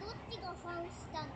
どっちがファンしたの？